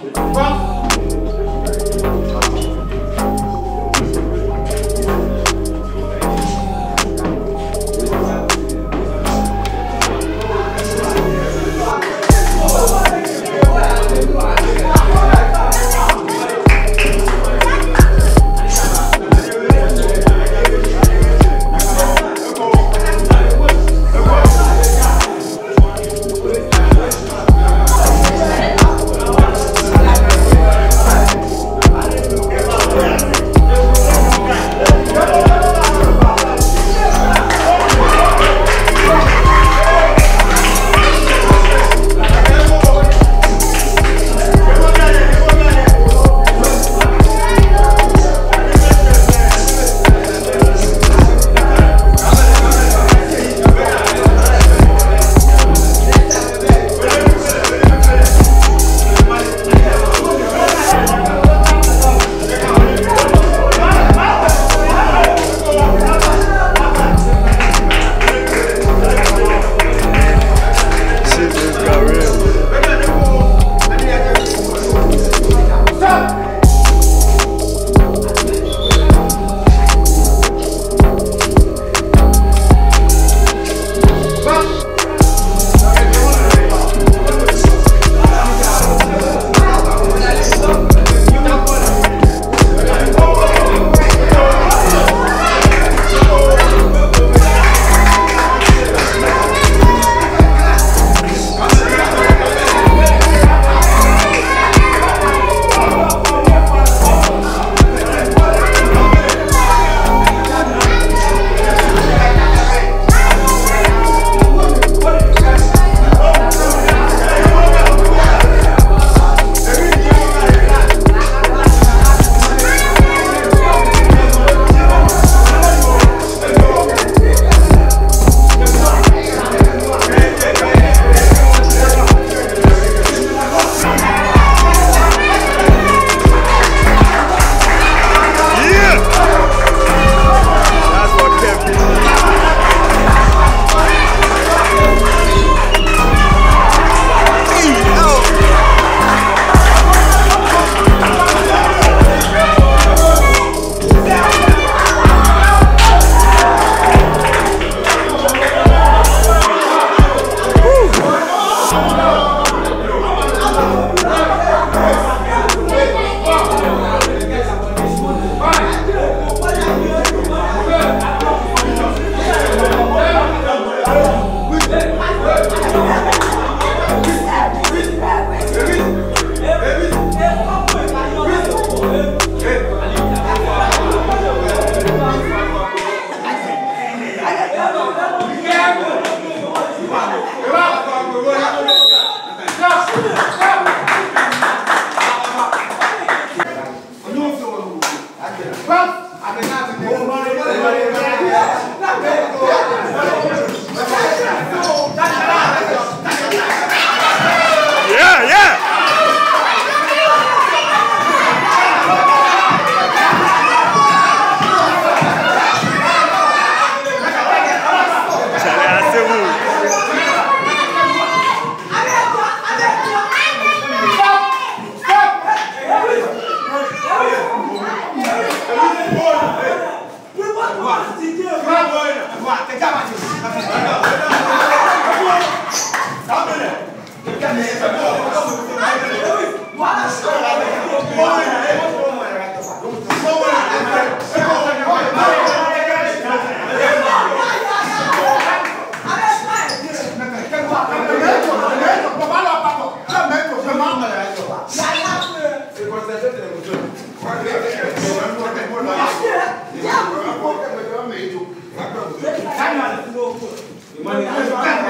Qual? 你妈你二十二了